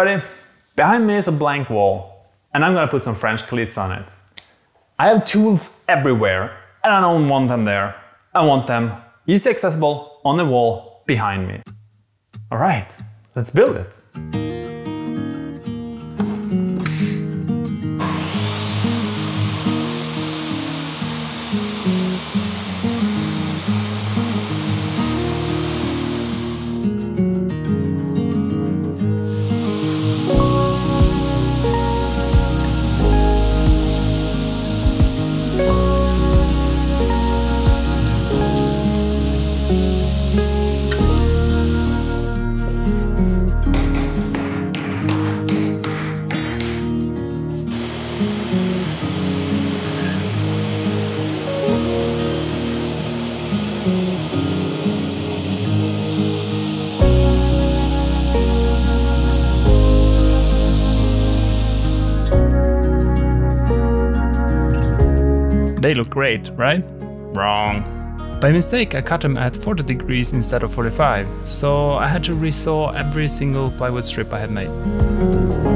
everybody! Behind me is a blank wall and I'm gonna put some French cleats on it. I have tools everywhere and I don't want them there. I want them easy accessible on the wall behind me. Alright, let's build it. They look great, right? Wrong. By mistake, I cut them at 40 degrees instead of 45, so I had to resaw every single plywood strip I had made.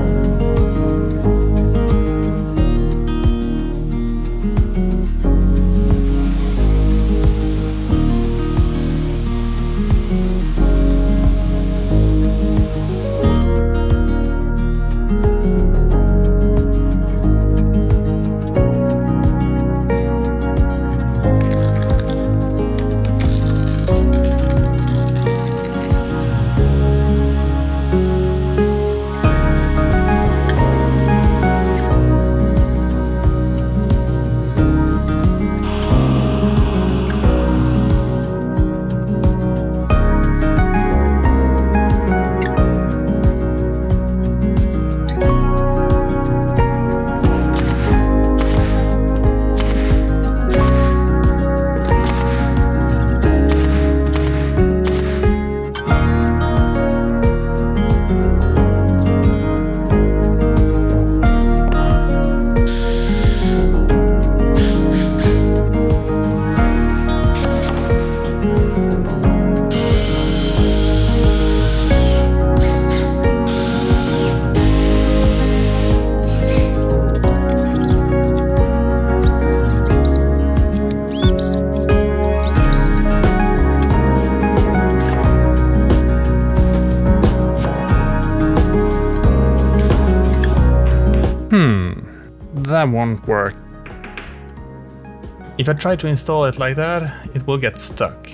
Won't work. If I try to install it like that, it will get stuck.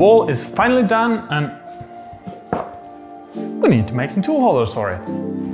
Wall is finally done and we need to make some tool holders for it.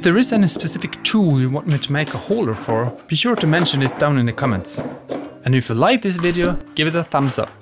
If there is any specific tool you want me to make a holder for, be sure to mention it down in the comments. And if you like this video, give it a thumbs up.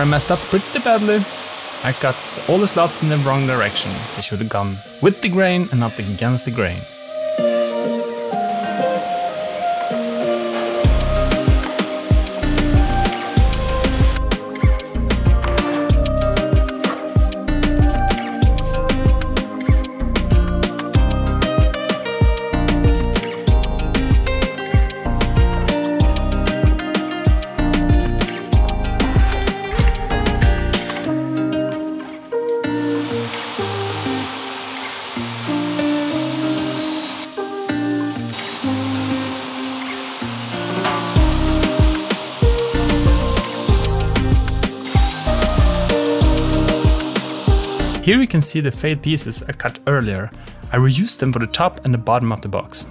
I messed up pretty badly. I cut all the slots in the wrong direction. They should have gone with the grain and not against the grain. Here you can see the failed pieces I cut earlier. I reused them for the top and the bottom of the box.